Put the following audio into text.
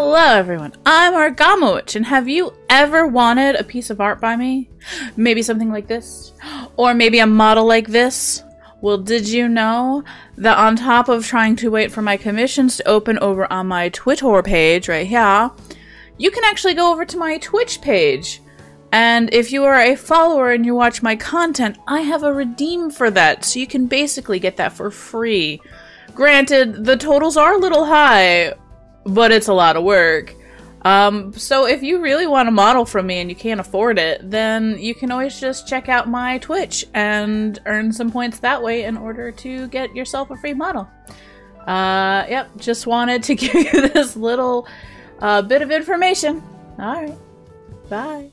Hello everyone, I'm ArgamaWitch, and have you ever wanted a piece of art by me? Maybe something like this? Or maybe a model like this? Well, did you know that on top of trying to wait for my commissions to open over on my Twitter page right here, you can actually go over to my Twitch page. And if you are a follower and you watch my content, I have a redeem for that, so you can basically get that for free. Granted, the totals are a little high, but it's a lot of work. Um, so if you really want a model from me and you can't afford it, then you can always just check out my Twitch and earn some points that way in order to get yourself a free model. Uh, yep, just wanted to give you this little uh, bit of information. Alright, bye.